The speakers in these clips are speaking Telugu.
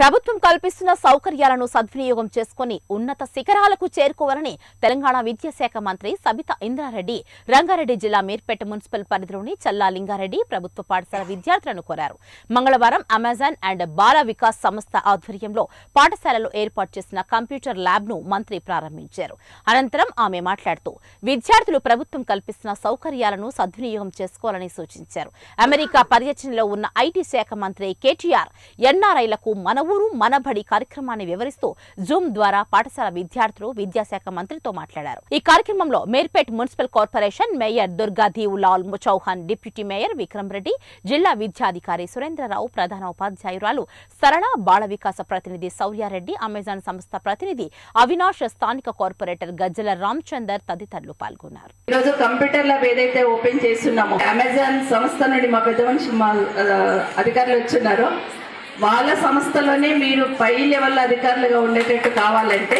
ప్రభుత్వం కల్పిస్తున్న సౌకర్యాలను సద్వినియోగం చేసుకుని ఉన్నత శిఖరాలకు చేరుకోవాలని తెలంగాణ విద్యాశాఖ మంత్రి సబితా ఇంద్రారెడ్డి రంగారెడ్డి జిల్లా మీర్పేట మున్సిపల్ పరిధిలోని చల్లా లింగారెడ్డి ప్రభుత్వ పాఠశాల విద్యార్థులను కోరారు. మంగళవారం అమెజాన్ అండ్ బాల వికాస్ సంస్థ ఆధ్వర్యంలో పాఠశాలలో ఏర్పాటు చేసిన కంప్యూటర్ ల్యాబ్ను మంత్రి ప్రారంభించారు. అనంతరం ఆమె మాట్లాడుతూ విద్యార్థులు ప్రభుత్వం కల్పిస్తున్న సౌకర్యాలను సద్వినియోగం చేసుకోవాలని సూచించారు. అమెరికా పర్యటనలో ఉన్న ఐటీ శాఖ మంత్రి కేటీఆర్ ఎన్ఆర్ఐలకు మనవు ఊరు మనబడి కార్యక్రమాన్ని వివరిస్తూ జూమ్ ద్వారా పాఠశాల విద్యార్థులు విద్యాశాఖ మంత్రితో మాట్లాడారు. ఈ కార్యక్రమంలో Meerpet municipal corporation mayor Durgadeep Lal Chauhan deputy mayor Vikram Reddy జిల్లా విద్యాధికారి సురేంద్రరావు ప్రధాన ఉపాధ్యాయురాలు సరళ బాల వికాస ప్రతినిధి సౌర్యారెడ్డి అమెజాన్ సంస్థ ప్రతినిధి అవినాష్ స్థానిక కార్పొరేటర్ గజ్జల రామచందర్ తదితరులు పాల్గొన్నారు. ఈరోజు కంప్యూటర్ ల్యాబ్ ఏదైతే ఓపెన్ చేస్తున్నామో అమెజాన్ సంస్థ నుండి మా పెద్ద మనిషి మా అధికారులు వచ్చున్నారో. వాళ్ళ సంస్థలోనే మీరు పై లెవెల్ అధికారులుగా ఉండేటట్టు కావాలంటే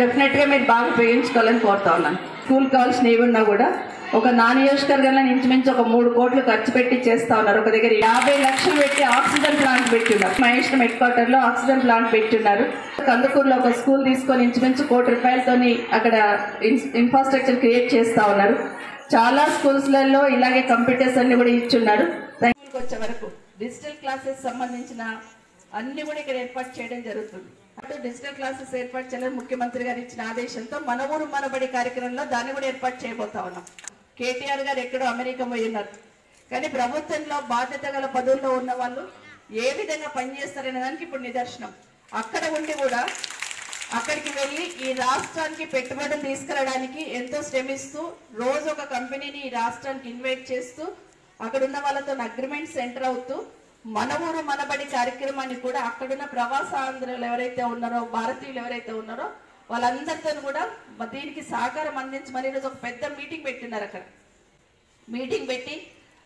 డెఫినెట్గా మీరు బాగా ఉపయోగించుకోవాలని కోరుతా ఉన్నాను. స్కూల్ కావాల్సిన ఏమున్నా కూడా ఒక నా నియోజకవర్గంలో ఇంచుమించు ఒక మూడు కోట్లు ఖర్చు పెట్టి చేస్తా ఉన్నారు. ఒక దగ్గర యాభై లక్షలు పెట్టి ఆక్సిజన్ ప్లాంట్ పెట్టున్నారు. మహేశ్వరం హెడ్ క్వార్టర్లో ఆక్సిజన్ ప్లాంట్ పెట్టున్నారు. కందుకూరులో ఒక స్కూల్ తీసుకొని ఇంచుమించు కోటి రూపాయలతోని అక్కడ ఇన్ఫ్రాస్ట్రక్చర్ క్రియేట్ చేస్తా ఉన్నారు. చాలా స్కూల్స్లలో ఇలాగే కంప్యూటర్స్ అన్ని కూడా ఇచ్చున్నారు. వచ్చే వరకు డిజిటల్ క్లాసెస్ సంబంధించిన అన్ని కూడా ఇక్కడ ఏర్పాటు చేయడం జరుగుతుంది. అటు డిజిటల్ క్లాసెస్ ఏర్పాటు చేయాలని ముఖ్యమంత్రి గారు ఇచ్చిన ఆదేశంతో మన ఊరు మనబడి కార్యక్రమంలో దాన్ని కూడా ఏర్పాటు చేయబోతా ఉన్నాం. కేటీఆర్ గారు ఎక్కడో అమెరికా పోయినారు ఉన్నారు. కానీ ప్రభుత్వంలో బాధ్యత గల పదవుల్లో ఉన్న వాళ్ళు ఏ విధంగా పనిచేస్తారనే దానికి ఇప్పుడు నిదర్శనం. అక్కడ ఉండి కూడా అక్కడికి వెళ్ళి ఈ రాష్ట్రానికి పెట్టుబడులు తీసుకురావడానికి ఎంతో శ్రమిస్తూ రోజు ఒక కంపెనీని ఈ రాష్ట్రానికి ఇన్వైట్ చేస్తూ అక్కడ ఉన్న వాళ్ళతో అగ్రిమెంట్ సెంటర్ అవుతూ మన ఊరు మనబడి కార్యక్రమాన్ని కూడా అక్కడున్న ప్రవాస ఆంధ్రులు ఎవరైతే ఉన్నారో భారతీయులు ఎవరైతే ఉన్నారో వాళ్ళందరితో కూడా దీనికి సహకారం అందించమని ఈరోజు ఒక పెద్ద మీటింగ్ పెట్టినారు అక్కడ. మీటింగ్ పెట్టి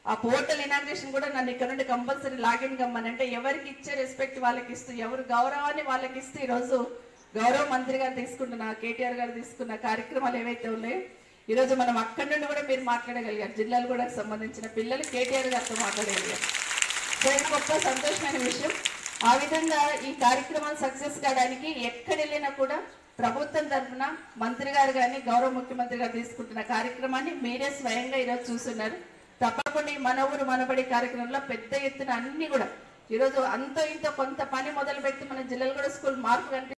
ఆ పోర్టల్ ఇనాగ్రేషన్ కూడా నన్ను ఇక్కడ నుండి కంపల్సరీ లాగిన్ కమ్మని అంటే ఎవరికి ఇచ్చే రెస్పెక్ట్ వాళ్ళకి ఇస్తూ ఎవరు గౌరవాన్ని వాళ్ళకి ఇస్తూ ఈరోజు గౌరవ మంత్రి గారు తీసుకుంటున్న కేటీఆర్ గారు తీసుకున్న కార్యక్రమాలు ఏవైతే ఉన్నాయో ఈరోజు మనం అక్కడి నుండి కూడా మీరు మాట్లాడగలిగారు. జిల్లాలు కూడా సంబంధించిన పిల్లలు కేటీఆర్ గారితో మాట్లాడగలిగారు. సో ఇది గొప్ప సంతోషమైన విషయం. ఆ విధంగా ఈ కార్యక్రమం సక్సెస్ కావడానికి ఎక్కడ వెళ్ళినా కూడా ప్రభుత్వం తరఫున మంత్రి గారు కానీ గౌరవ ముఖ్యమంత్రి గారు తీసుకుంటున్న కార్యక్రమాన్ని మీరే స్వయంగా ఈరోజు చూస్తున్నారు. తప్పకుండా మన ఊరు మనబడి కార్యక్రమంలో పెద్ద ఎత్తున అన్ని కూడా ఈరోజు అంతో ఇంత కొంత పని మొదలుపెట్టి మన జిల్లాలు కూడా స్కూల్ మార్పు